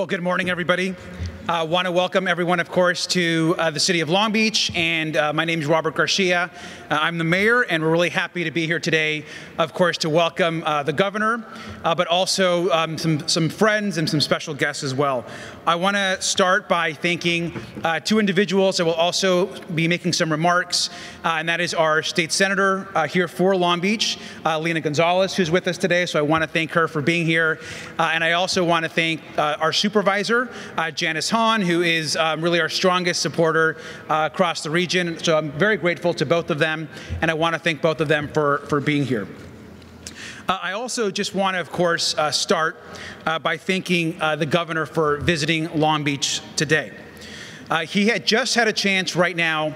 Well, good morning, everybody. I uh, want to welcome everyone, of course, to uh, the city of Long Beach. And uh, my name is Robert Garcia. Uh, I'm the mayor, and we're really happy to be here today, of course, to welcome uh, the governor, uh, but also um, some, some friends and some special guests as well. I want to start by thanking two individuals that will also be making some remarks, and that is our state senator here for Long Beach, Lena Gonzalez, who's with us today. So I want to thank her for being here. and I also want to thank our supervisor, Janice Hahn who is um, really our strongest supporter uh, across the region. So I'm very grateful to both of them, and I want to thank both of them for, for being here. Uh, I also just want to, of course, uh, start uh, by thanking uh, the governor for visiting Long Beach today. Uh, he had just had a chance right now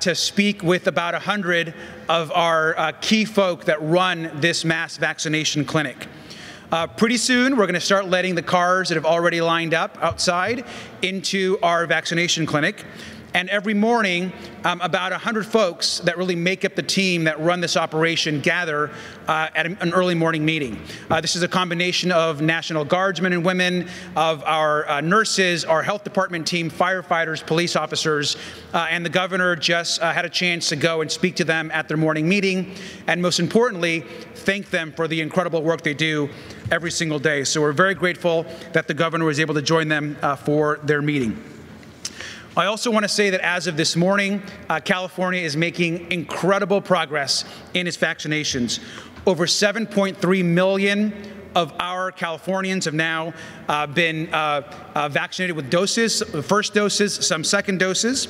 to speak with about 100 of our key folk that run this mass vaccination clinic. Uh, pretty soon, we're going to start letting the cars that have already lined up outside into our vaccination clinic. And every morning, um, about 100 folks that really make up the team that run this operation gather uh, at an early morning meeting. Uh, this is a combination of National Guardsmen and women, of our uh, nurses, our health department team, firefighters, police officers, uh, and the governor just uh, had a chance to go and speak to them at their morning meeting. And most importantly, thank them for the incredible work they do every single day. So we're very grateful that the governor was able to join them uh, for their meeting. I also want to say that as of this morning, uh, California is making incredible progress in its vaccinations. Over 7.3 million of our Californians have now uh, been uh, uh, vaccinated with doses, first doses, some second doses.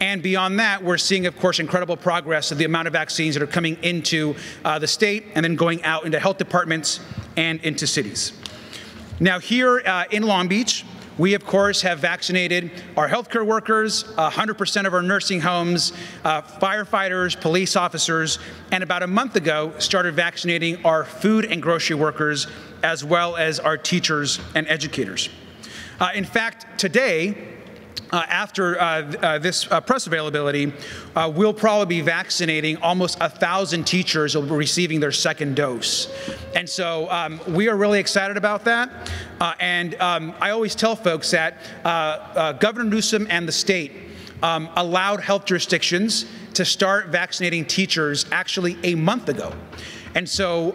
And beyond that, we're seeing, of course, incredible progress of the amount of vaccines that are coming into uh, the state and then going out into health departments and into cities. Now, here uh, in Long Beach, we, of course, have vaccinated our healthcare workers, 100% of our nursing homes, uh, firefighters, police officers, and about a month ago started vaccinating our food and grocery workers as well as our teachers and educators. Uh, in fact, today, uh, after uh, uh, this uh, press availability, uh, we'll probably be vaccinating almost a thousand teachers will be receiving their second dose. And so um, we are really excited about that. And um, I always tell folks that Governor Newsom and the state um, allowed health jurisdictions to start vaccinating teachers actually a month ago. And so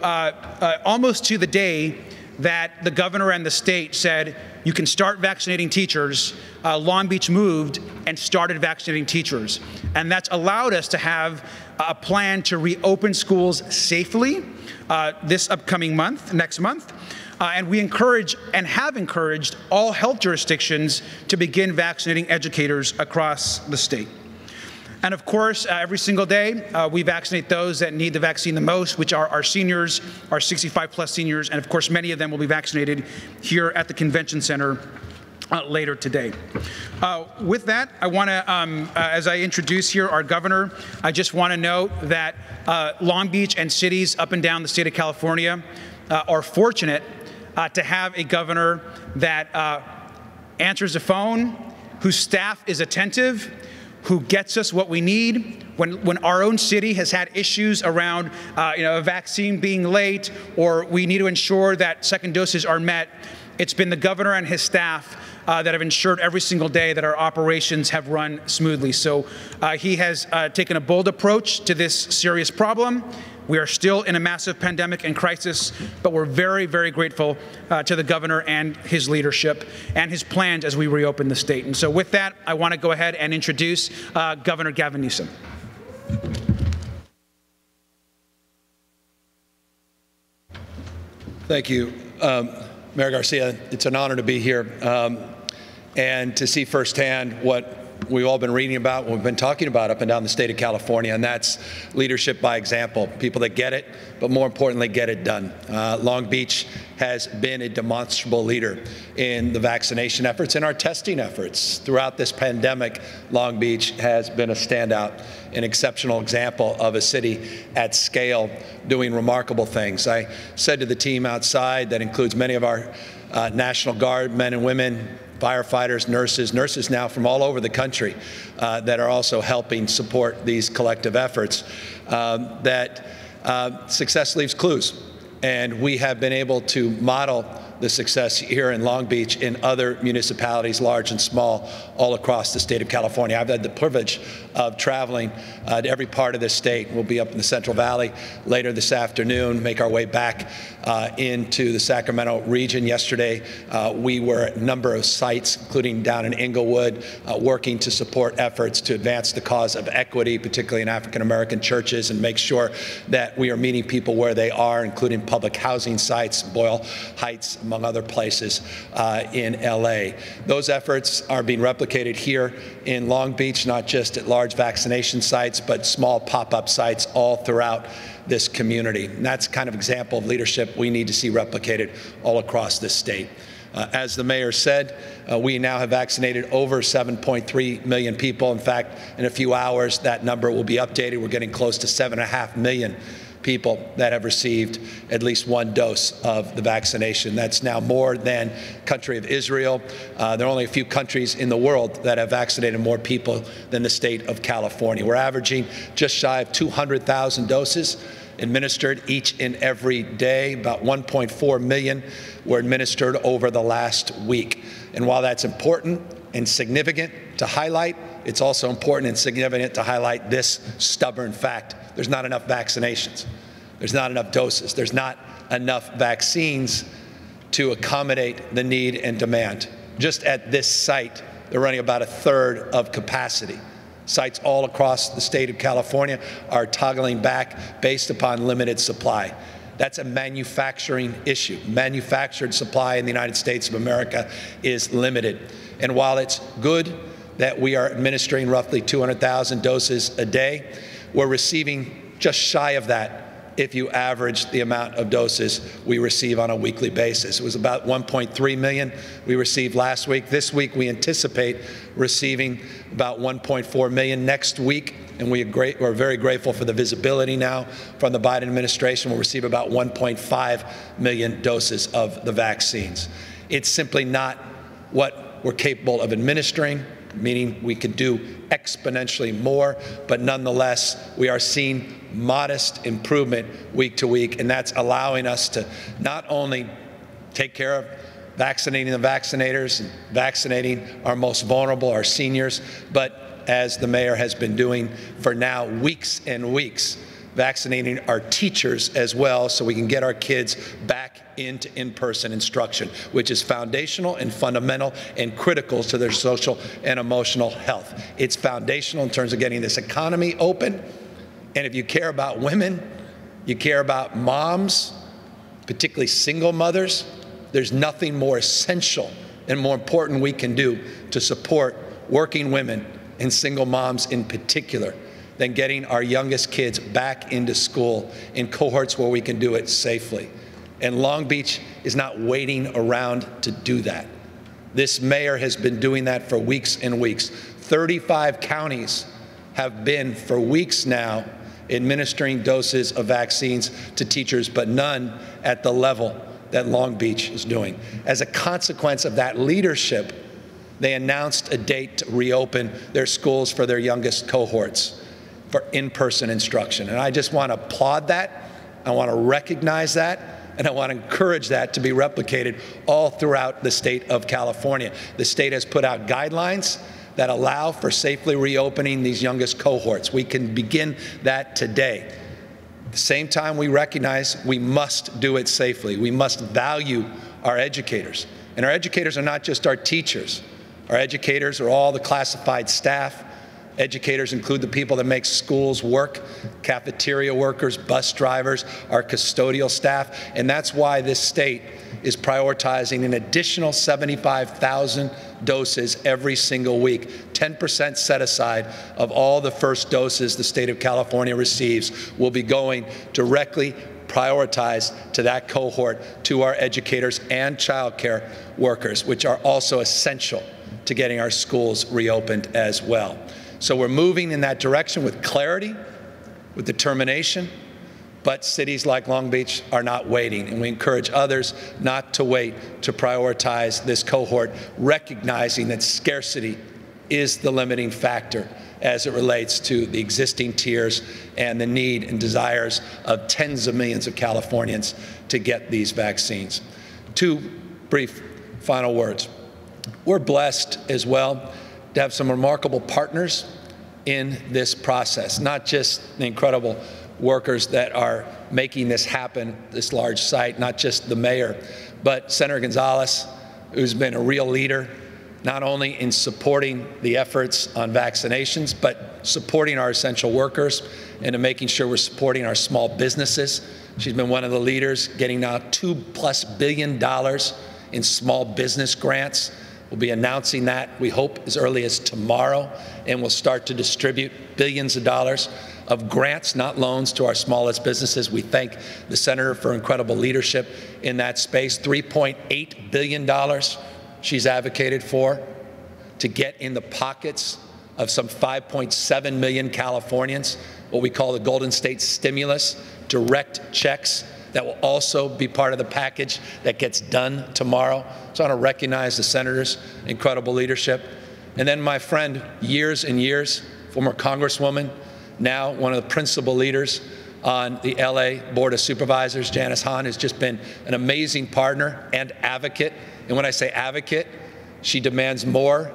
almost to the day that the governor and the state said, you can start vaccinating teachers, uh, Long Beach moved and started vaccinating teachers. And that's allowed us to have a plan to reopen schools safely uh, this upcoming month, next month. Uh, and we encourage and have encouraged all health jurisdictions to begin vaccinating educators across the state. And of course, uh, every single day, uh, we vaccinate those that need the vaccine the most, which are our seniors, our 65 plus seniors, and of course, many of them will be vaccinated here at the convention center uh, later today. Uh, with that, I want to, um, uh, as I introduce here our governor, I just want to note that uh, Long Beach and cities up and down the state of California uh, are fortunate uh, to have a governor that answers the phone, whose staff is attentive, who gets us what we need. When, when our own city has had issues around uh, you know, a vaccine being late or we need to ensure that second doses are met, it's been the governor and his staff uh, that have ensured every single day that our operations have run smoothly. So uh, he has uh, taken a bold approach to this serious problem. We are still in a massive pandemic and crisis, but we're very, very grateful uh, to the governor and his leadership and his plans as we reopen the state. And so, with that, I want to go ahead and introduce uh, Governor Gavin Newsom. Thank you, um, Mayor Garcia. It's an honor to be here um, and to see firsthand what we've all been reading about, we've been talking about up and down the state of California, and that's leadership by example. People that get it, but more importantly, get it done. Uh, Long Beach has been a demonstrable leader in the vaccination efforts and our testing efforts. Throughout this pandemic, Long Beach has been a standout, an exceptional example of a city at scale doing remarkable things. I said to the team outside, that includes many of our uh, National Guard men and women, firefighters, nurses, nurses now from all over the country uh, that are also helping support these collective efforts, um, that uh, success leaves clues. And we have been able to model the success here in Long Beach in other municipalities, large and small, all across the state of California. I've had the privilege of traveling uh, to every part of the state. We'll be up in the Central Valley later this afternoon, make our way back uh, into the Sacramento region. Yesterday, uh, we were at a number of sites, including down in Inglewood, uh, working to support efforts to advance the cause of equity, particularly in African American churches, and make sure that we are meeting people where they are, including public housing sites, Boyle Heights, among other places uh, in LA. Those efforts are being replicated here in Long Beach, not just at large vaccination sites, but small pop up sites all throughout this community. And that's kind of example of leadership we need to see replicated all across this state. Uh, as the mayor said, uh, we now have vaccinated over 7.3 million people. In fact, in a few hours, that number will be updated. We're getting close to 7.5 million people that have received at least one dose of the vaccination. That's now more than country of Israel. Uh, there are only a few countries in the world that have vaccinated more people than the state of California. We're averaging just shy of 200,000 doses administered each and every day. About 1.4 million were administered over the last week. And while that's important and significant to highlight, it's also important and significant to highlight this stubborn fact. There's not enough vaccinations. There's not enough doses. There's not enough vaccines to accommodate the need and demand. Just at this site, they're running about a third of capacity. Sites all across the state of California are toggling back based upon limited supply. That's a manufacturing issue. Manufactured supply in the United States of America is limited. And while it's good that we are administering roughly 200,000 doses a day. We're receiving just shy of that if you average the amount of doses we receive on a weekly basis. It was about 1.3 million we received last week. This week we anticipate receiving about 1.4 million next week. And we are, we're very grateful for the visibility now from the Biden administration. We'll receive about 1.5 million doses of the vaccines. It's simply not what we're capable of administering meaning we could do exponentially more, but nonetheless, we are seeing modest improvement week to week, and that's allowing us to not only take care of vaccinating the vaccinators and vaccinating our most vulnerable, our seniors, but as the mayor has been doing for now weeks and weeks, vaccinating our teachers as well so we can get our kids back into in-person instruction, which is foundational and fundamental and critical to their social and emotional health. It's foundational in terms of getting this economy open. And if you care about women, you care about moms, particularly single mothers, there's nothing more essential and more important we can do to support working women and single moms in particular than getting our youngest kids back into school in cohorts where we can do it safely. And Long Beach is not waiting around to do that. This mayor has been doing that for weeks and weeks. 35 counties have been for weeks now administering doses of vaccines to teachers, but none at the level that Long Beach is doing. As a consequence of that leadership, they announced a date to reopen their schools for their youngest cohorts for in-person instruction. And I just want to applaud that. I want to recognize that. And I want to encourage that to be replicated all throughout the state of California. The state has put out guidelines that allow for safely reopening these youngest cohorts. We can begin that today. At the same time, we recognize we must do it safely. We must value our educators. And our educators are not just our teachers. Our educators are all the classified staff Educators include the people that make schools work, cafeteria workers, bus drivers, our custodial staff, and that's why this state is prioritizing an additional 75,000 doses every single week. 10% set aside of all the first doses the state of California receives will be going directly prioritized to that cohort to our educators and child care workers, which are also essential to getting our schools reopened as well. So we're moving in that direction with clarity, with determination, but cities like Long Beach are not waiting, and we encourage others not to wait to prioritize this cohort, recognizing that scarcity is the limiting factor as it relates to the existing tiers and the need and desires of tens of millions of Californians to get these vaccines. Two brief final words. We're blessed as well to have some remarkable partners in this process, not just the incredible workers that are making this happen, this large site, not just the mayor, but Senator Gonzalez, who's been a real leader, not only in supporting the efforts on vaccinations, but supporting our essential workers and in making sure we're supporting our small businesses. She's been one of the leaders, getting now two plus billion dollars in small business grants. We'll be announcing that, we hope, as early as tomorrow, and we'll start to distribute billions of dollars of grants, not loans, to our smallest businesses. We thank the Senator for incredible leadership in that space. $3.8 billion she's advocated for to get in the pockets of some 5.7 million Californians, what we call the Golden State Stimulus, direct checks that will also be part of the package that gets done tomorrow. So I want to recognize the Senator's incredible leadership. And then my friend, years and years, former Congresswoman, now one of the principal leaders on the LA Board of Supervisors, Janice Hahn, has just been an amazing partner and advocate. And when I say advocate, she demands more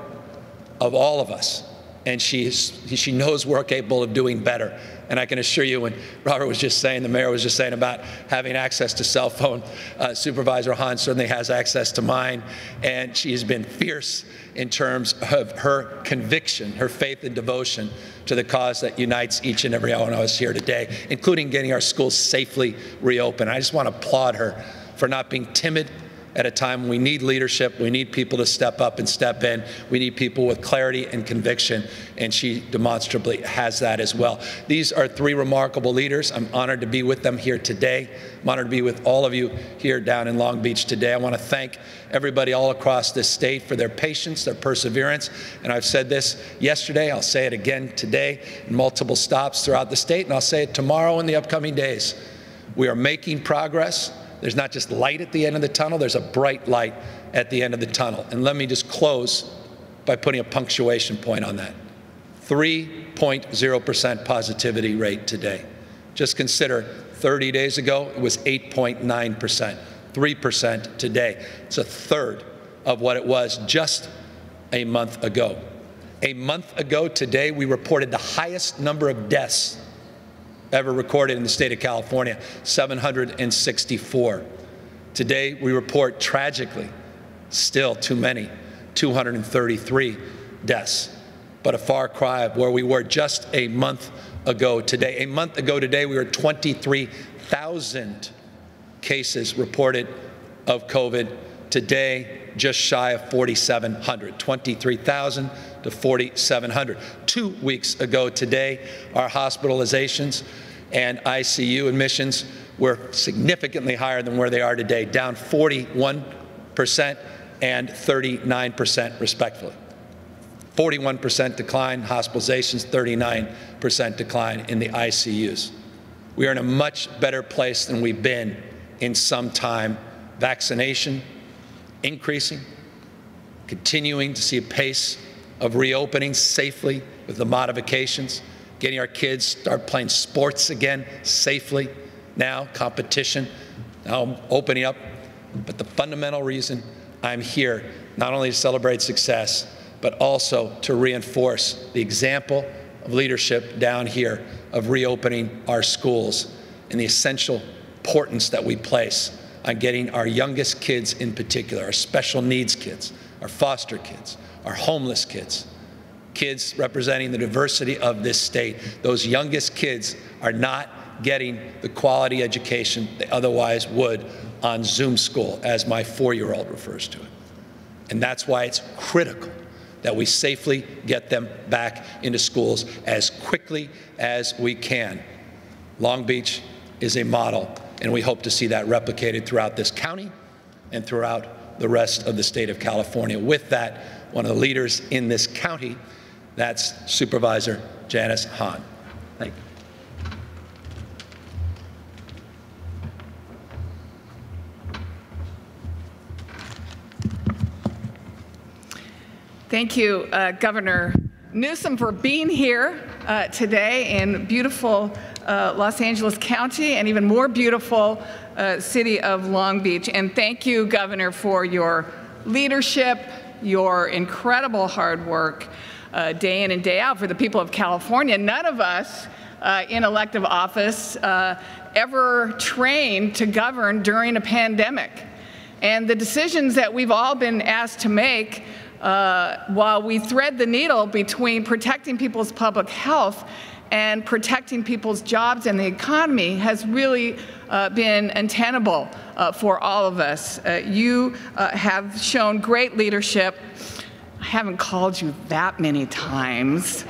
of all of us. And she, she knows we're capable of doing better. And I can assure you, when Robert was just saying, the mayor was just saying about having access to cell phone, uh, Supervisor Hahn certainly has access to mine. And she has been fierce in terms of her conviction, her faith and devotion to the cause that unites each and every one of us here today, including getting our schools safely reopened. I just want to applaud her for not being timid at a time when we need leadership, we need people to step up and step in, we need people with clarity and conviction, and she demonstrably has that as well. These are three remarkable leaders. I'm honored to be with them here today. I'm honored to be with all of you here down in Long Beach today. I want to thank everybody all across this state for their patience, their perseverance, and I've said this yesterday, I'll say it again today in multiple stops throughout the state, and I'll say it tomorrow in the upcoming days. We are making progress. There's not just light at the end of the tunnel, there's a bright light at the end of the tunnel. And let me just close by putting a punctuation point on that. 3.0% positivity rate today. Just consider 30 days ago, it was 8.9%, 3% today. It's a third of what it was just a month ago. A month ago today, we reported the highest number of deaths ever recorded in the state of California 764. Today, we report tragically, still too many, 233 deaths, but a far cry of where we were just a month ago today. A month ago today, we were 23,000 cases reported of COVID. Today, just shy of 4,700, 23,000 to 4,700. Two weeks ago today, our hospitalizations and ICU admissions were significantly higher than where they are today, down 41% and 39% respectively. 41% decline hospitalizations, 39% decline in the ICUs. We are in a much better place than we've been in some time. Vaccination increasing, continuing to see a pace of reopening safely with the modifications, getting our kids start playing sports again safely now, competition, now opening up. But the fundamental reason I'm here, not only to celebrate success, but also to reinforce the example of leadership down here of reopening our schools and the essential importance that we place on getting our youngest kids in particular, our special needs kids, our foster kids, our homeless kids, kids representing the diversity of this state. Those youngest kids are not getting the quality education they otherwise would on Zoom school, as my four year old refers to it. And that's why it's critical that we safely get them back into schools as quickly as we can. Long Beach is a model, and we hope to see that replicated throughout this county and throughout the rest of the state of California. With that, one of the leaders in this county, that's Supervisor Janice Hahn. Thank you. Thank you, uh, Governor Newsom for being here uh, today in beautiful uh, Los Angeles County and even more beautiful uh, city of Long Beach. And thank you, Governor, for your leadership, your incredible hard work uh, day in and day out for the people of California. None of us uh, in elective office uh, ever trained to govern during a pandemic. And the decisions that we've all been asked to make uh, while we thread the needle between protecting people's public health and protecting people's jobs and the economy has really uh, been untenable uh, for all of us. Uh, you uh, have shown great leadership. I haven't called you that many times.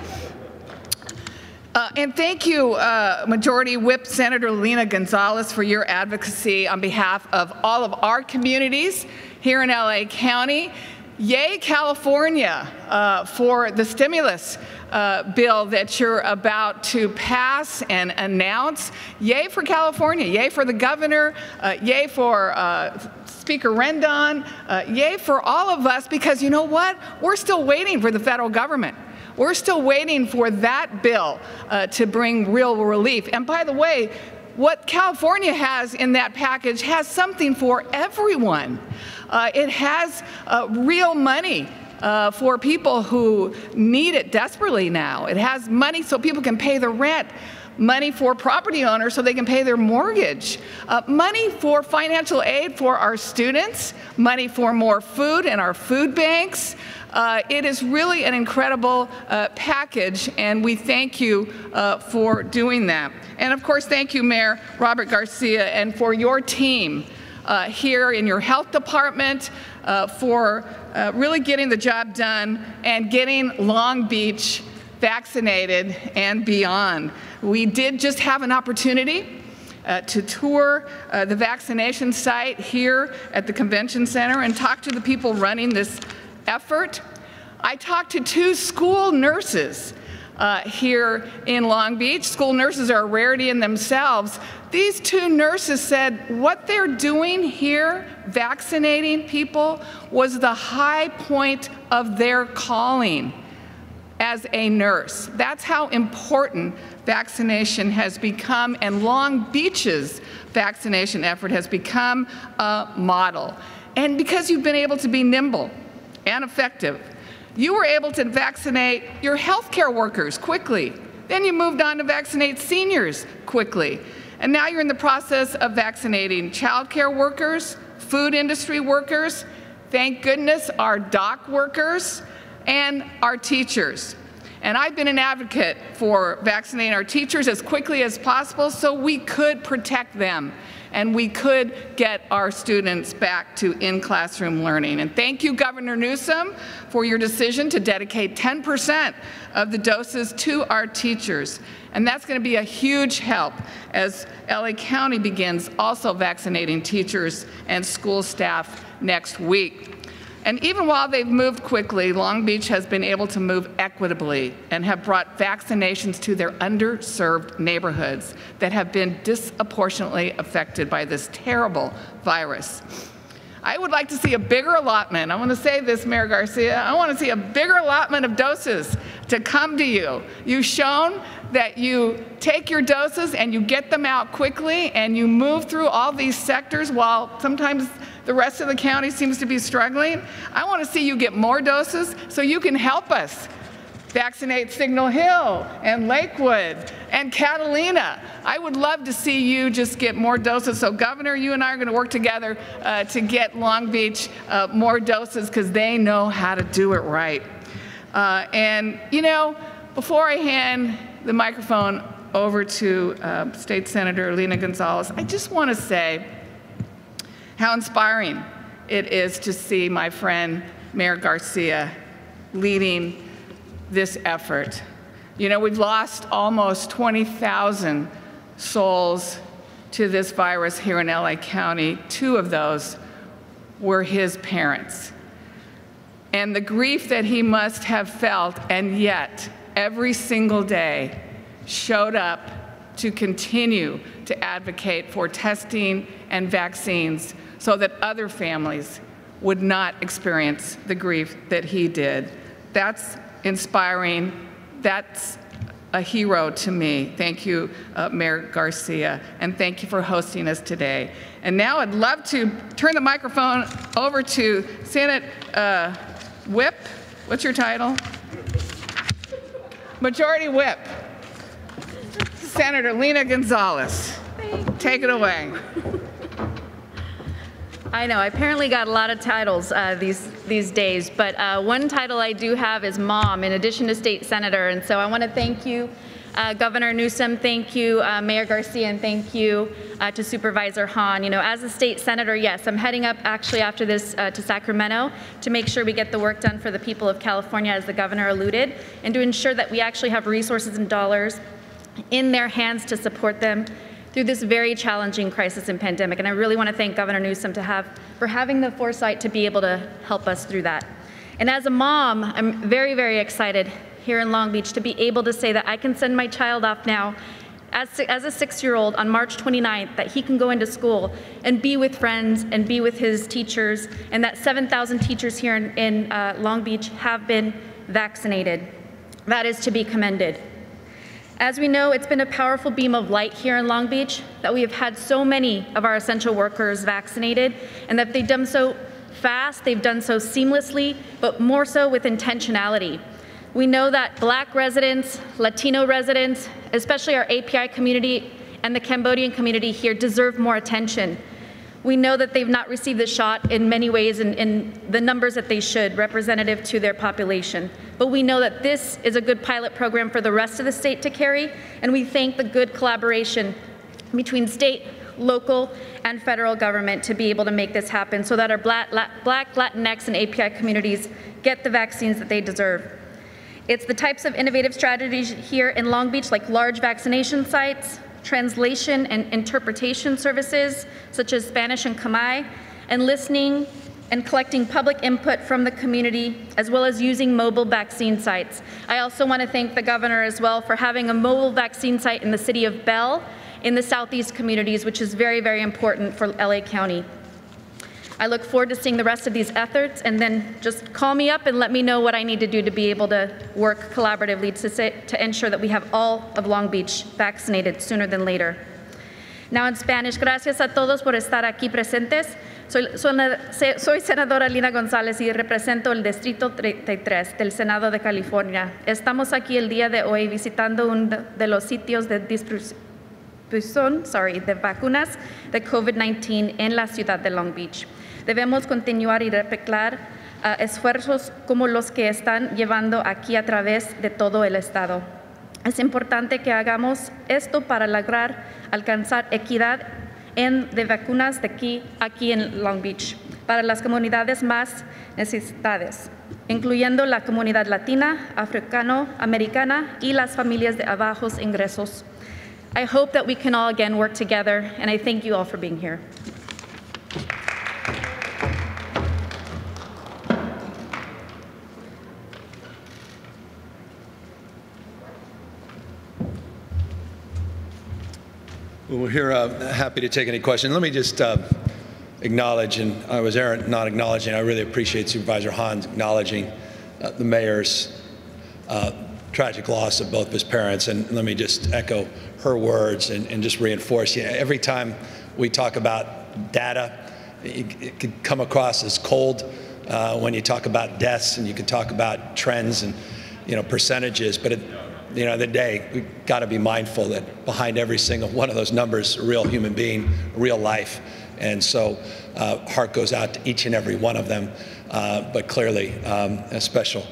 Uh, and thank you, uh, Majority Whip Senator Lena Gonzalez, for your advocacy on behalf of all of our communities here in LA County. Yay, California, uh, for the stimulus uh, bill that you're about to pass and announce. Yay for California. Yay for the governor. Uh, yay for uh, Speaker Rendon. yay for all of us because you know what? We're still waiting for the federal government. We're still waiting for that bill uh, to bring real relief. And by the way, what California has in that package has something for everyone. Uh, it has uh, real money uh, for people who need it desperately now. It has money so people can pay the rent money for property owners so they can pay their mortgage, uh, money for financial aid for our students, money for more food in our food banks. Uh, it is really an incredible uh, package, and we thank you uh, for doing that. And of course, thank you, Mayor Robert Garcia, and for your team here in your health department uh, for uh, really getting the job done and getting Long Beach vaccinated and beyond. We did just have an opportunity uh, to tour uh, the vaccination site here at the convention center and talk to the people running this effort. I talked to two school nurses uh, here in Long Beach. School nurses are a rarity in themselves. These two nurses said what they're doing here, vaccinating people, was the high point of their calling as a nurse. That's how important vaccination has become, and Long Beach's vaccination effort has become a model. And because you've been able to be nimble and effective, you were able to vaccinate your healthcare workers quickly. Then you moved on to vaccinate seniors quickly. And now you're in the process of vaccinating childcare workers, food industry workers, thank goodness our dock workers, and our teachers. And I've been an advocate for vaccinating our teachers as quickly as possible so we could protect them and we could get our students back to in-classroom learning. And thank you, Governor Newsom, for your decision to dedicate 10% of the doses to our teachers. And that's going to be a huge help as LA County begins also vaccinating teachers and school staff next week. And even while they've moved quickly, Long Beach has been able to move equitably and have brought vaccinations to their underserved neighborhoods that have been disproportionately affected by this terrible virus. I would like to see a bigger allotment. I want to say this, Mayor Garcia. I want to see a bigger allotment of doses to come to you. You've shown that you take your doses and you get them out quickly and you move through all these sectors while sometimes the rest of the county seems to be struggling. I want to see you get more doses so you can help us vaccinate Signal Hill and Lakewood and Catalina. I would love to see you just get more doses. So Governor, you and I are going to work together uh, to get Long Beach uh, more doses because they know how to do it right. Uh, and you know, before I hand the microphone over to uh, State Senator Lena Gonzalez, I just want to say how inspiring it is to see my friend Mayor Garcia leading this effort. You know, we've lost almost 20,000 souls to this virus here in LA County. Two of those were his parents. And the grief that he must have felt, and yet every single day showed up to continue to advocate for testing and vaccines so that other families would not experience the grief that he did. That's inspiring. That's a hero to me. Thank you, uh, Mayor Garcia, and thank you for hosting us today. And now I'd love to turn the microphone over to Senate uh, Whip. What's your title? Majority Whip. Senator Lena Gonzalez. Take it away. I know. I apparently got a lot of titles uh, these these days, but uh, one title I do have is mom, in addition to state senator. And so I want to thank you, uh, Governor Newsom. Thank you, uh, Mayor Garcia, and thank you uh, to Supervisor Hahn. You know, as a state senator, yes, I'm heading up actually after this uh, to Sacramento to make sure we get the work done for the people of California, as the governor alluded, and to ensure that we actually have resources and dollars in their hands to support them through this very challenging crisis and pandemic. And I really want to thank Governor Newsom to have, for having the foresight to be able to help us through that. And as a mom, I'm very, very excited here in Long Beach to be able to say that I can send my child off now as, as a six-year-old on March 29th, that he can go into school and be with friends and be with his teachers, and that 7,000 teachers here in, in uh, Long Beach have been vaccinated. That is to be commended. As we know, it's been a powerful beam of light here in Long Beach that we have had so many of our essential workers vaccinated and that they've done so fast, they've done so seamlessly, but more so with intentionality. We know that black residents, Latino residents, especially our API community and the Cambodian community here deserve more attention. We know that they've not received the shot in many ways in, in, the numbers that they should, representative to their population. But we know that this is a good pilot program for the rest of the state to carry, and we thank the good collaboration between state, local, and federal government to be able to make this happen so that our Black, Black Latinx, and API communities get the vaccines that they deserve. It's the types of innovative strategies here in Long Beach, like large vaccination sites, translation and interpretation services, such as Spanish and Khmer, and listening and collecting public input from the community, as well as using mobile vaccine sites. I also want to thank the governor as well for having a mobile vaccine site in the city of Bell in the southeast communities, which is very, very important for LA County. I look forward to seeing the rest of these efforts and then just call me up and let me know what I need to do to be able to work collaboratively to, say, to ensure that we have all of Long Beach vaccinated sooner than later. Now in Spanish, gracias a todos por estar aquí presentes. Soy, soy, senadora Lena González y represento el Distrito 33 del Senado de California. Estamos aquí el día de hoy visitando uno de los sitios de distribución sorry, de vacunas de COVID-19 en la ciudad de Long Beach. Debemos continuar y replicar uh, esfuerzos como los que están llevando aquí a través de todo el Estado. Es importante que hagamos esto para lograr alcanzar equidad en, de vacunas de aquí, aquí en Long Beach para las comunidades más necesitadas, incluyendo la comunidad latina, africano-americana y las familias de bajos ingresos. I hope that we can all again work together, and I thank you all for being here. We're here uh, happy to take any questions. Let me just uh, acknowledge, and I was errant not acknowledging, I really appreciate Supervisor Hahn acknowledging uh, the mayor's uh, tragic loss of both of his parents. And let me just echo her words and, and just reinforce, you know, every time we talk about data, it, it can come across as cold uh, when you talk about deaths and you can talk about trends and you know percentages, but it, you know, the day, we've got to be mindful that behind every single one of those numbers, a real human being, real life. And so, uh, heart goes out to each and every one of them, uh, but clearly um, a special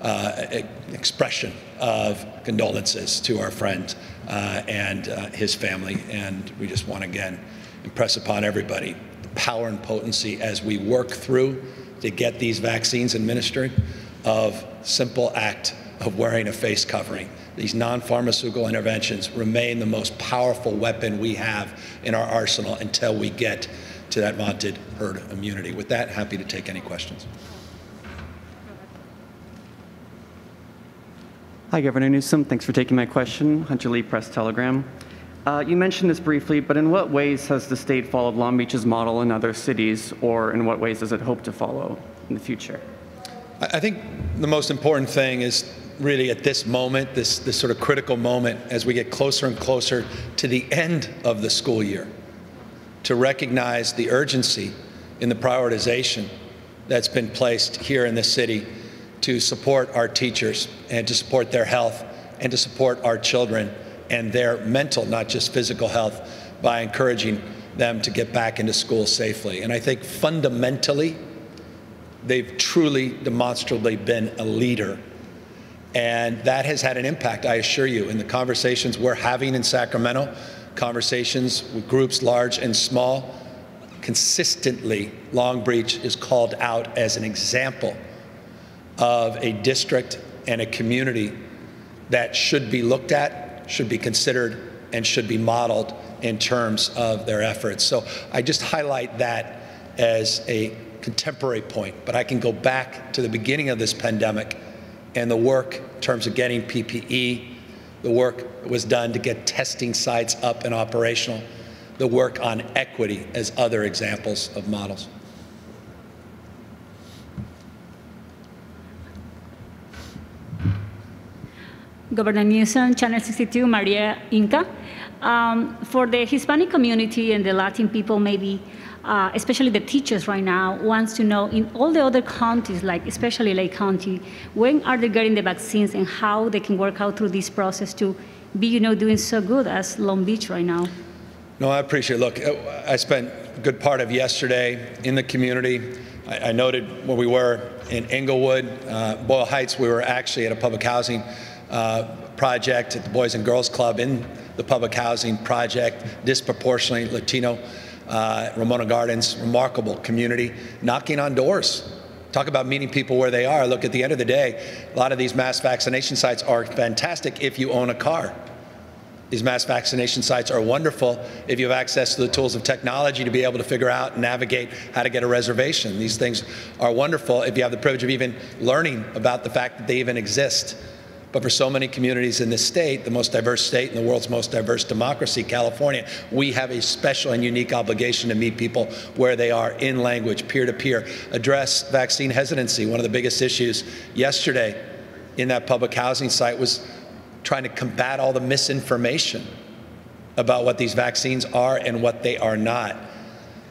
uh, expression of condolences to our friend uh, and uh, his family. And we just want to again impress upon everybody the power and potency as we work through to get these vaccines administered of simple act of wearing a face covering these non-pharmaceutical interventions remain the most powerful weapon we have in our arsenal until we get to that vaunted herd immunity. With that, happy to take any questions. Hi, Governor Newsom. Thanks for taking my question. Hunter Lee, Press Telegram. Uh, you mentioned this briefly, but in what ways has the state followed Long Beach's model in other cities, or in what ways does it hope to follow in the future? I think the most important thing is really at this moment, this, this sort of critical moment, as we get closer and closer to the end of the school year, to recognize the urgency in the prioritization that's been placed here in the city to support our teachers and to support their health and to support our children and their mental, not just physical health, by encouraging them to get back into school safely. And I think fundamentally, they've truly demonstrably been a leader. And that has had an impact, I assure you, in the conversations we're having in Sacramento, conversations with groups large and small. Consistently, Long Beach is called out as an example of a district and a community that should be looked at, should be considered, and should be modeled in terms of their efforts. So I just highlight that as a contemporary point, but I can go back to the beginning of this pandemic and the work in terms of getting PPE, the work that was done to get testing sites up and operational, the work on equity as other examples of models. Governor Newsom, Channel 62, Maria Inca. Um, for the Hispanic community and the Latin people, maybe, uh, especially the teachers right now, wants to know in all the other counties, like especially Lake County, when are they getting the vaccines and how they can work out through this process to be, you know, doing so good as Long Beach right now? No, I appreciate it. Look, I spent a good part of yesterday in the community. I, I noted where we were in Inglewood, uh, Boyle Heights. We were actually at a public housing uh, project at the Boys and Girls Club in the public housing project, disproportionately Latino. Uh, Ramona Gardens, remarkable community, knocking on doors. Talk about meeting people where they are. Look, at the end of the day, a lot of these mass vaccination sites are fantastic if you own a car. These mass vaccination sites are wonderful if you have access to the tools of technology to be able to figure out and navigate how to get a reservation. These things are wonderful if you have the privilege of even learning about the fact that they even exist. But for so many communities in this state, the most diverse state in the world's most diverse democracy, California, we have a special and unique obligation to meet people where they are in language, peer to peer, address vaccine hesitancy. One of the biggest issues yesterday in that public housing site was trying to combat all the misinformation about what these vaccines are and what they are not.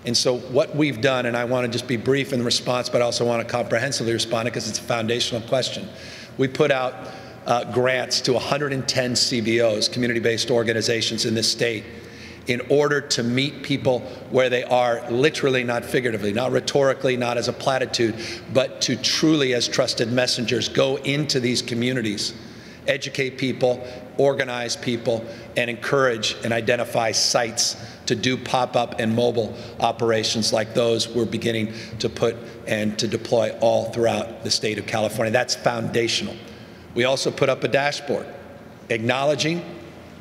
And so, what we've done, and I want to just be brief in the response, but I also want to comprehensively respond because it's a foundational question. We put out uh, grants to 110 CBOs, community based organizations in this state, in order to meet people where they are, literally, not figuratively, not rhetorically, not as a platitude, but to truly, as trusted messengers, go into these communities, educate people, organize people, and encourage and identify sites to do pop up and mobile operations like those we're beginning to put and to deploy all throughout the state of California. That's foundational. We also put up a dashboard acknowledging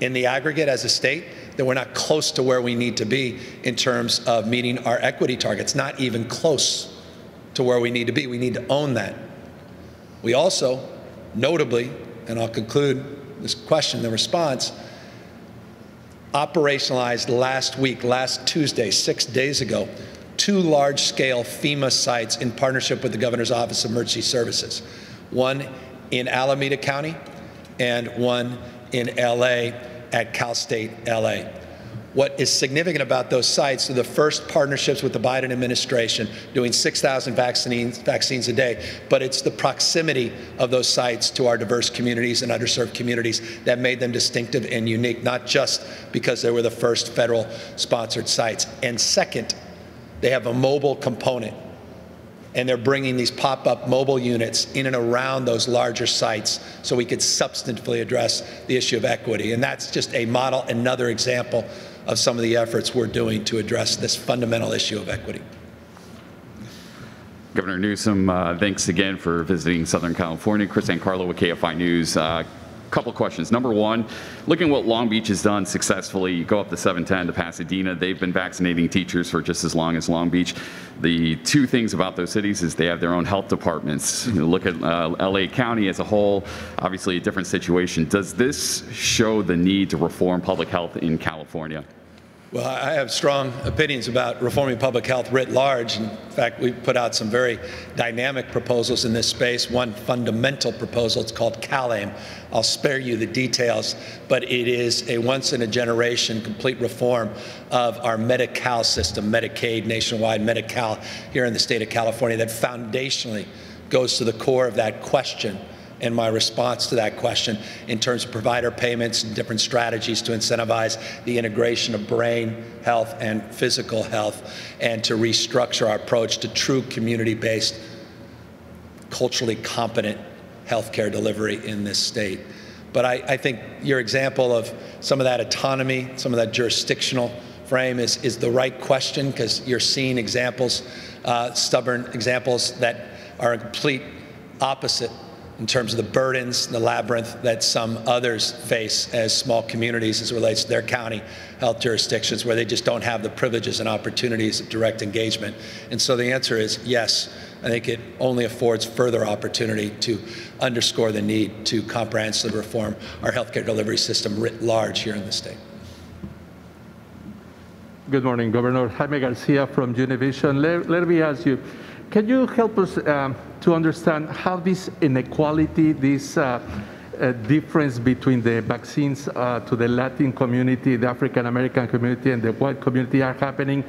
in the aggregate as a state that we're not close to where we need to be in terms of meeting our equity targets, not even close to where we need to be. We need to own that. We also, notably, and I'll conclude this question, the response, operationalized last week, last Tuesday, six days ago, two large scale FEMA sites in partnership with the Governor's Office of Emergency Services. One in Alameda County and one in LA at Cal State LA. What is significant about those sites are the first partnerships with the Biden administration, doing 6,000 vaccines, vaccines a day, but it's the proximity of those sites to our diverse communities and underserved communities that made them distinctive and unique, not just because they were the first federal sponsored sites. And second, they have a mobile component and they're bringing these pop-up mobile units in and around those larger sites so we could substantively address the issue of equity. And that's just a model, another example of some of the efforts we're doing to address this fundamental issue of equity. Governor Newsom, uh, thanks again for visiting Southern California. Chris Ancarlo with KFI News. Uh, couple questions. Number one, looking at what Long Beach has done successfully, you go up to 710 to Pasadena, they've been vaccinating teachers for just as long as Long Beach. The two things about those cities is they have their own health departments. You look at uh, LA County as a whole, obviously a different situation. Does this show the need to reform public health in California? Well, I have strong opinions about reforming public health writ large. In fact, we've put out some very dynamic proposals in this space. One fundamental proposal, it's called CalAIM. I'll spare you the details, but it is a once in a generation complete reform of our Medi-Cal system, Medicaid, nationwide Medi-Cal here in the state of California that foundationally goes to the core of that question and my response to that question in terms of provider payments and different strategies to incentivize the integration of brain health and physical health and to restructure our approach to true community-based, culturally competent healthcare delivery in this state. But I, I, think your example of some of that autonomy, some of that jurisdictional frame is, is the right question because you're seeing examples, uh, stubborn examples that are a complete opposite in terms of the burdens, the labyrinth that some others face as small communities as it relates to their county health jurisdictions where they just don't have the privileges and opportunities of direct engagement. And so the answer is yes. I think it only affords further opportunity to underscore the need to comprehensively reform our healthcare delivery system writ large here in the state. Good morning, Governor Jaime Garcia from Univision. Let, let me ask you, can you help us um, to understand how this inequality, this uh, uh, difference between the vaccines uh, to the Latin community, the African American community, and the white community are happening,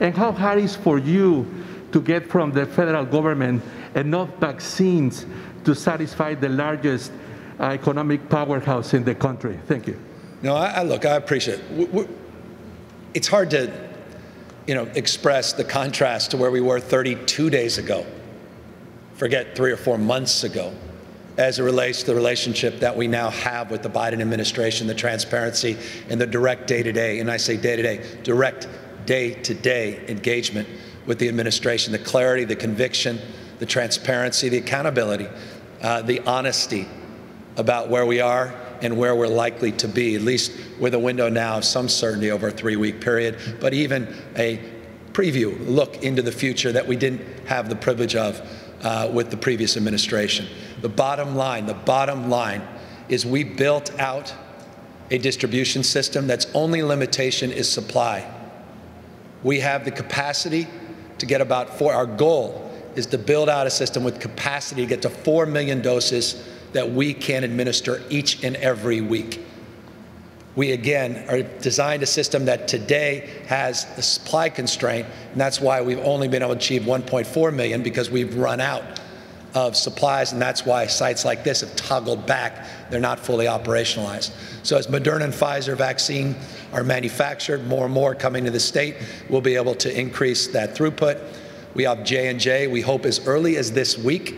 and how hard is for you to get from the federal government enough vaccines to satisfy the largest uh, economic powerhouse in the country? Thank you. No, I, I look, I appreciate it. It's hard to you know, express the contrast to where we were 32 days ago, forget three or four months ago, as it relates to the relationship that we now have with the Biden administration, the transparency and the direct day to day, and I say day to day, direct day to day engagement with the administration, the clarity, the conviction, the transparency, the accountability, uh, the honesty about where we are and where we're likely to be, at least with a window now of some certainty over a three week period, but even a preview, look into the future that we didn't have the privilege of uh, with the previous administration. The bottom line, the bottom line is we built out a distribution system that's only limitation is supply. We have the capacity to get about four, our goal is to build out a system with capacity to get to 4 million doses that we can administer each and every week. We again are designed a system that today has a supply constraint, and that's why we've only been able to achieve 1.4 million because we've run out of supplies, and that's why sites like this have toggled back. They're not fully operationalized. So as Moderna and Pfizer vaccine are manufactured, more and more coming to the state, we'll be able to increase that throughput. We have J&J, we hope as early as this week,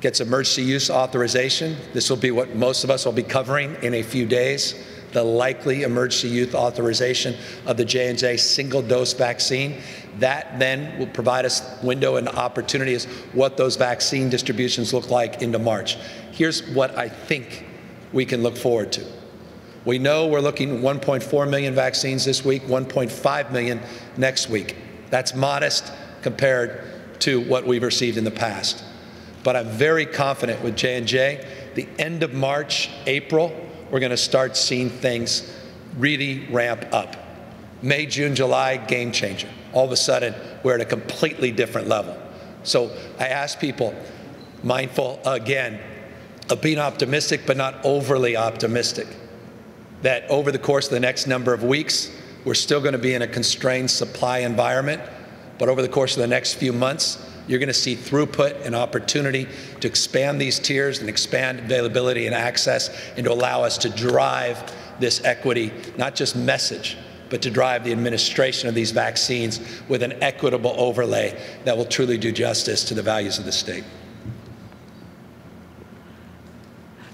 gets emergency use authorization. This will be what most of us will be covering in a few days, the likely emergency use authorization of the J&J single-dose vaccine. That then will provide us window and opportunity as what those vaccine distributions look like into March. Here's what I think we can look forward to. We know we're looking 1.4 million vaccines this week, 1.5 million next week. That's modest compared to what we've received in the past but I'm very confident with J&J. The end of March, April, we're going to start seeing things really ramp up. May, June, July, game changer. All of a sudden, we're at a completely different level. So I ask people, mindful again of being optimistic, but not overly optimistic, that over the course of the next number of weeks, we're still going to be in a constrained supply environment, but over the course of the next few months, you're going to see throughput and opportunity to expand these tiers and expand availability and access and to allow us to drive this equity, not just message, but to drive the administration of these vaccines with an equitable overlay that will truly do justice to the values of the state.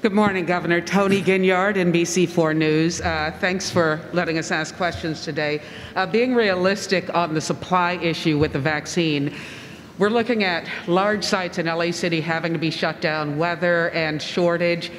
Good morning, Governor. Toni Guinyard, NBC4 News. Uh, thanks for letting us ask questions today. Uh, being realistic on the supply issue with the vaccine, we're looking at large sites in LA City having to be shut down, weather and shortage.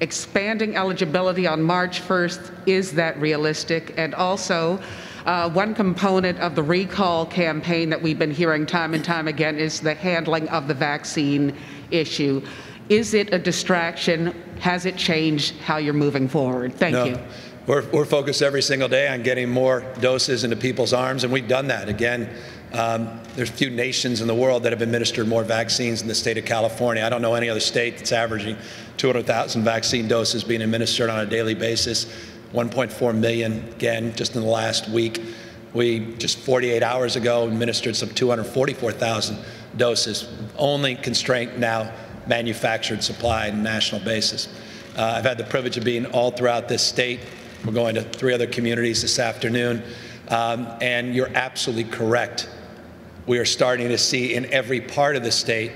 Expanding eligibility on March 1st, is that realistic? And also, uh, one component of the recall campaign that we've been hearing time and time again is the handling of the vaccine issue. Is it a distraction? Has it changed how you're moving forward? Thank no, you. We're, we're focused every single day on getting more doses into people's arms, and we've done that. Again, um, there's few nations in the world that have administered more vaccines in the state of California. I don't know any other state that's averaging 200,000 vaccine doses being administered on a daily basis. 1.4 million, again, just in the last week. We just 48 hours ago administered some 244,000 doses. Only constraint now manufactured supply on a national basis. Uh, I've had the privilege of being all throughout this state. We're going to three other communities this afternoon. Um, and you're absolutely correct. We are starting to see in every part of the state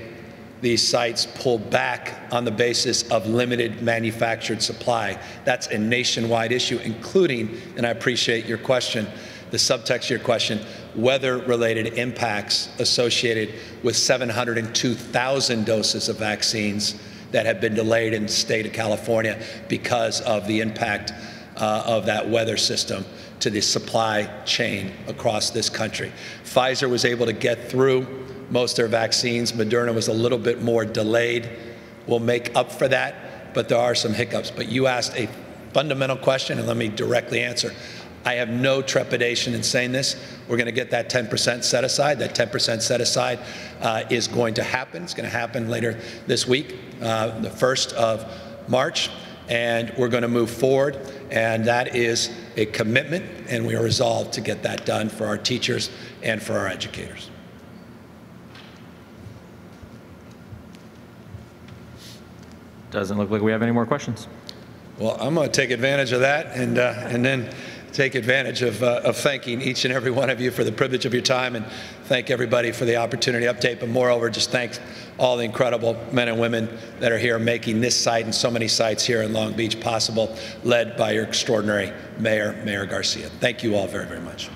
these sites pull back on the basis of limited manufactured supply. That's a nationwide issue, including, and I appreciate your question, the subtext of your question, weather-related impacts associated with 702,000 doses of vaccines that have been delayed in the state of California because of the impact uh, of that weather system to the supply chain across this country. Pfizer was able to get through most of their vaccines. Moderna was a little bit more delayed. We'll make up for that, but there are some hiccups. But you asked a fundamental question, and let me directly answer. I have no trepidation in saying this. We're going to get that 10% set aside. That 10% set aside uh, is going to happen. It's going to happen later this week, uh, the 1st of March, and we're going to move forward. And that is a commitment, and we are resolved to get that done for our teachers and for our educators. Doesn't look like we have any more questions. Well, I'm going to take advantage of that and, uh, and then take advantage of, uh, of thanking each and every one of you for the privilege of your time and thank everybody for the opportunity to update. But moreover, just thank all the incredible men and women that are here making this site and so many sites here in Long Beach possible, led by your extraordinary mayor, Mayor Garcia. Thank you all very, very much.